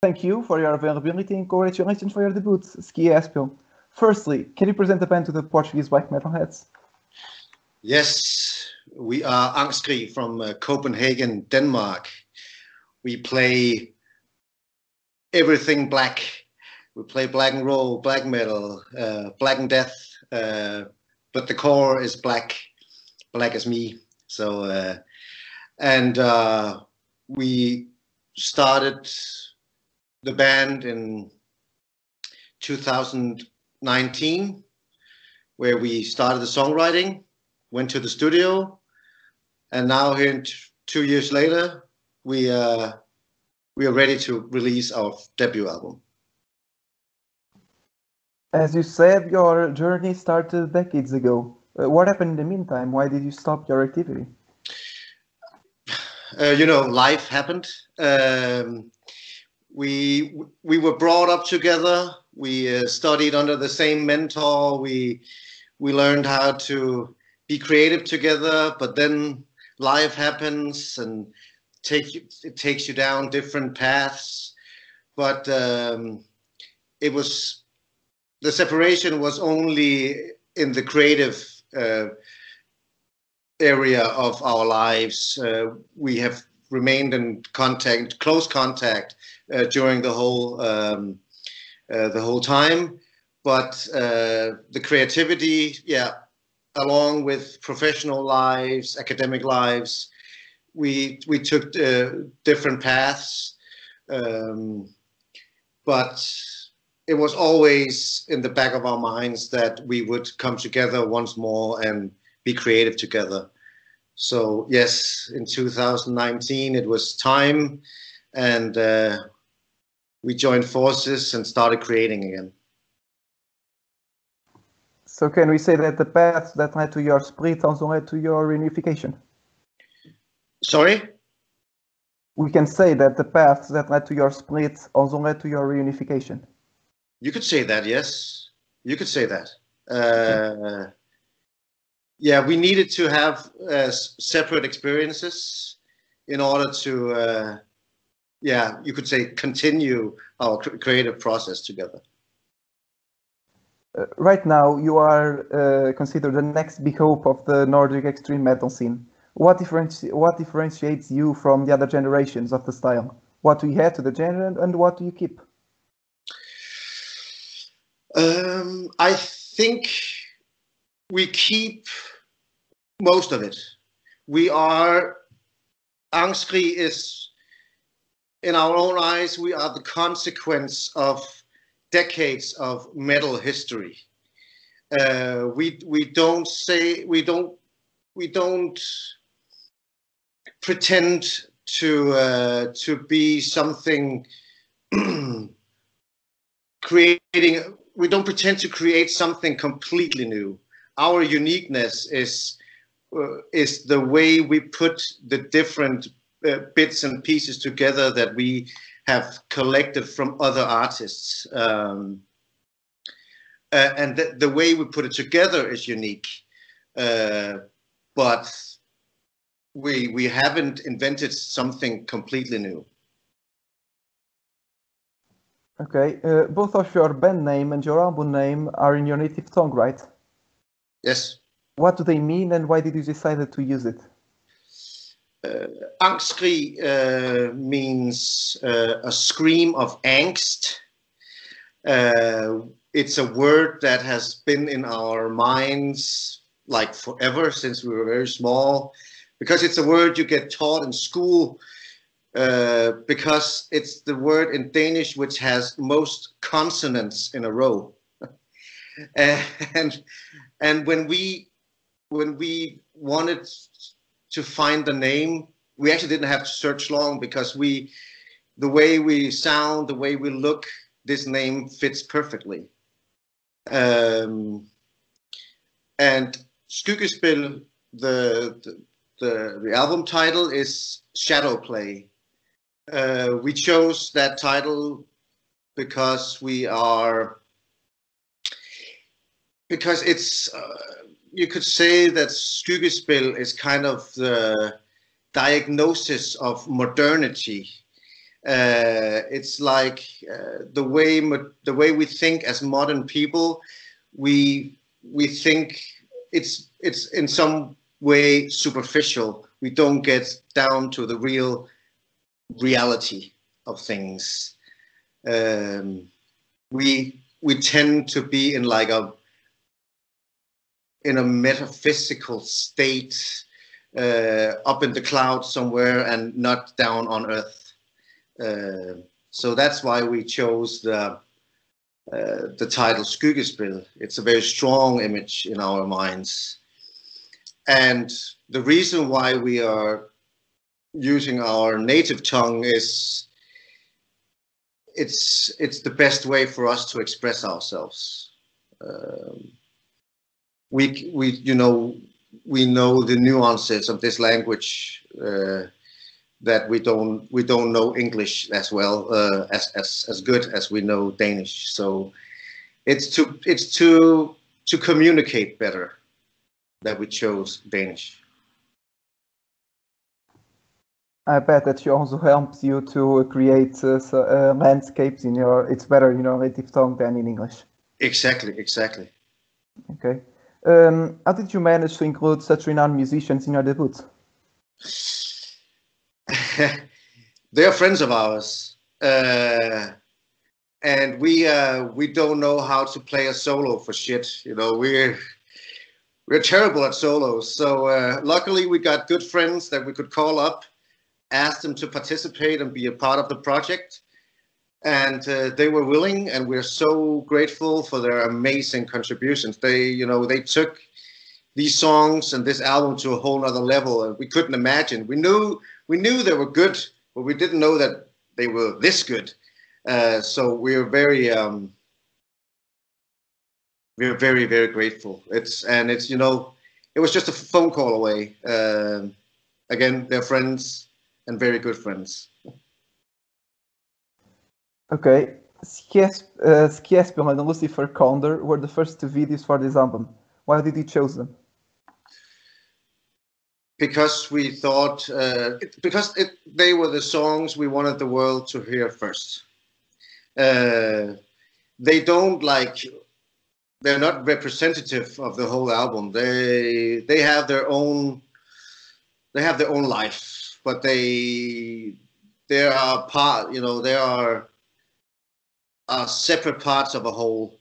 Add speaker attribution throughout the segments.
Speaker 1: Thank you for your availability and congratulations for your debut, Skyggespil. Firstly, can you present the band to the Portuguese black metal heads?
Speaker 2: Yes, we are Angstskrig from uh, Copenhagen, Denmark. We play everything black. We play black and roll, black metal, uh, black and death, uh, but the core is black, black as me. So, uh, and uh, we started the band in 2019, where we started the songwriting, went to the studio, and now here two years later, we uh, we are ready to release our debut album.
Speaker 1: As you said, your journey started decades ago. Uh, what happened in the meantime? Why did you stop your activity?
Speaker 2: Uh, you know, life happened. Um, we we were brought up together. We uh, studied under the same mentor. We we learned how to be creative together. But then life happens and take you, it takes you down different paths. But um, it was the separation was only in the creative uh, area of our lives. Uh, we have remained in contact, close contact uh, during the whole um, uh, the whole time. But uh, the creativity, yeah, along with professional lives, academic lives, we we took uh, different paths. Um, but it was always in the back of our minds that we would come together once more and be creative together. So yes, in 2019 it was time, and uh, we joined forces and started creating again.
Speaker 1: So can we say that the path that led to your split also led to your reunification?
Speaker 2: Sorry?
Speaker 1: We can say that the path that led to your split also led to your reunification.
Speaker 2: You could say that, yes. You could say that. Uh, yeah, we needed to have uh, separate experiences in order to uh, yeah, you could say continue our creative process together.
Speaker 1: Uh, right now, you are uh, considered the next big hope of the Nordic extreme metal scene. What, differenti what differentiates you from the other generations of the style? What do you add to the genre and what do you keep?
Speaker 2: Um, I think we keep most of it. We are, Angstskrig is in our own eyes, we are the consequence of decades of metal history. Uh, we we don't say we don't we don't pretend to uh, to be something creating. We don't pretend to create something completely new. Our uniqueness is uh, is the way we put the different uh, bits and pieces together that we have collected from other artists. Um, uh, and th the way we put it together is unique, uh, but we we haven't invented something completely new.
Speaker 1: Okay, uh, both of your band name and your album name are in your native tongue, right?
Speaker 2: Yes.
Speaker 1: What do they mean, and why did you decide to use it?
Speaker 2: Uh, angstskrig uh, means uh, a scream of angst. It's a word that has been in our minds like forever since we were very small, because it's a word you get taught in school. Uh, because it's the word in Danish which has most consonants in a row, and and when we when we wanted to find the name. We actually didn't have to search long because we, the way we sound, the way we look, this name fits perfectly. Um, and Skyggespil, the, the, the, the album title is Shadow Play. Uh, we chose that title because we are because it's uh, you could say that Skyggespil is kind of the diagnosis of modernity. Uh, it's like uh, the way the way we think as modern people. We we think it's it's in some way superficial. We don't get down to the real reality of things. Um, we we tend to be in like a in a metaphysical state uh, up in the clouds somewhere and not down on earth. Uh, so that's why we chose the uh, the title Skyggespil. It's a very strong image in our minds. And the reason why we are using our native tongue is it's it's the best way for us to express ourselves. Um, we we you know we know the nuances of this language uh, that we don't we don't know English as well uh, as as as good as we know Danish. So it's to it's to to communicate better that we chose Danish.
Speaker 1: I bet that she also helps you to create uh, so, uh, landscapes in your. It's better in your native tongue than in English.
Speaker 2: Exactly, exactly.
Speaker 1: Okay. Um, how did you manage to include such renowned musicians in your debut?
Speaker 2: They're friends of ours, uh, and we uh, we don't know how to play a solo for shit. You know, we're we're terrible at solos. So uh, luckily, we got good friends that we could call up, ask them to participate and be a part of the project and uh, they were willing and we're so grateful for their amazing contributions. They you know they took these songs and this album to a whole other level and we couldn't imagine. We knew we knew they were good but we didn't know that they were this good. Uh, so we're very um, we're very very grateful. It's and it's you know it was just a phone call away. Uh, again they're friends and very good friends
Speaker 1: Okay, Skyggespil uh, and Lucifer Condor were the first two videos for this album. Why did you choose them?
Speaker 2: Because we thought, uh, it, because it, they were the songs we wanted the world to hear first. Uh, they don't like, they're not representative of the whole album. They they have their own, they have their own life, but they they are part, you know, they are are separate parts of a whole.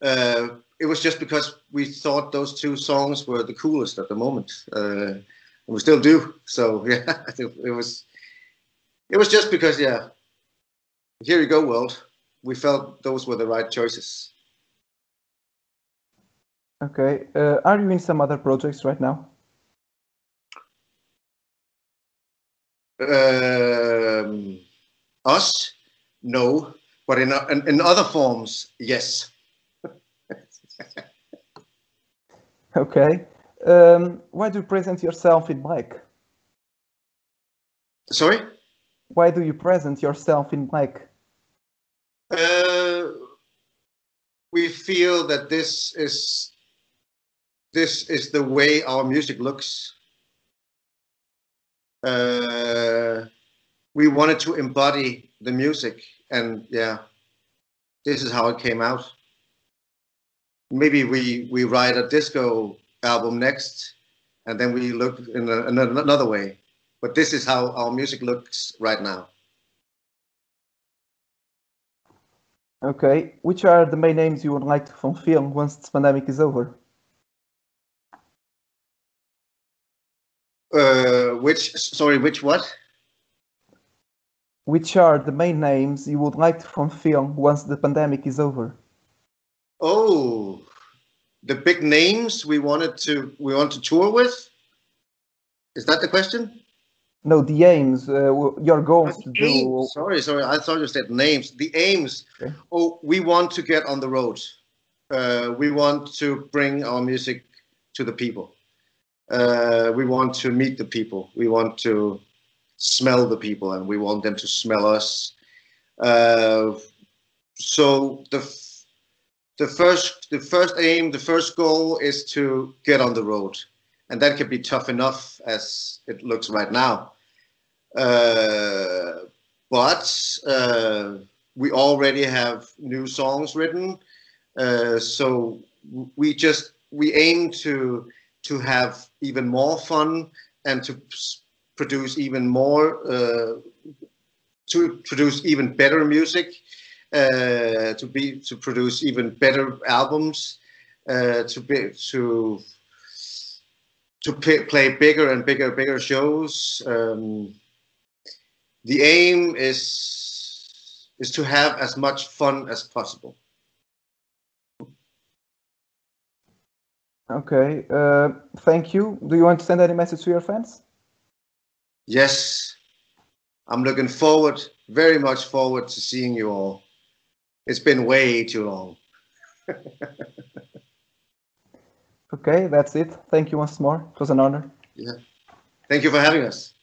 Speaker 2: Uh, it was just because we thought those two songs were the coolest at the moment, uh, and we still do. So yeah, it was. It was just because yeah. Here you go, world. We felt those were the right choices.
Speaker 1: Okay. Uh, are you in some other projects right now?
Speaker 2: Um, us? No but in, in, in other forms, yes.
Speaker 1: okay. Um, why do you present yourself in black?
Speaker 2: Sorry?
Speaker 1: Why do you present yourself in black?
Speaker 2: Uh, we feel that this is this is the way our music looks. Uh, we wanted to embody the music and yeah, this is how it came out. Maybe we we write a disco album next, and then we look in, a, in another way. But this is how our music looks right now.
Speaker 1: Okay, which are the main names you would like to fulfill once this pandemic is over?
Speaker 2: Uh, which sorry, which what?
Speaker 1: Which are the main names you would like to fulfill once the pandemic is over?
Speaker 2: Oh, the big names we wanted to we want to tour with. Is that the question?
Speaker 1: No, the aims, uh, your goals to
Speaker 2: do. Sorry, sorry, I thought you said names. The aims. Okay. Oh, we want to get on the road. Uh, we want to bring our music to the people. Uh, we want to meet the people. We want to smell the people and we want them to smell us. Uh, so the the first the first aim, the first goal is to get on the road, and that can be tough enough as it looks right now. Uh, but uh, we already have new songs written. Uh, so we just we aim to to have even more fun and to produce even more uh, to produce even better music uh, to be to produce even better albums uh, to be to to play bigger and bigger bigger shows um, the aim is is to have as much fun as possible
Speaker 1: Okay, uh, thank you. Do you want to send any message to your fans?
Speaker 2: Yes, I'm looking forward, very much forward to seeing you all. It's been way too long.
Speaker 1: okay, that's it. Thank you once more. It was an honor.
Speaker 2: Yeah. Thank you for having us.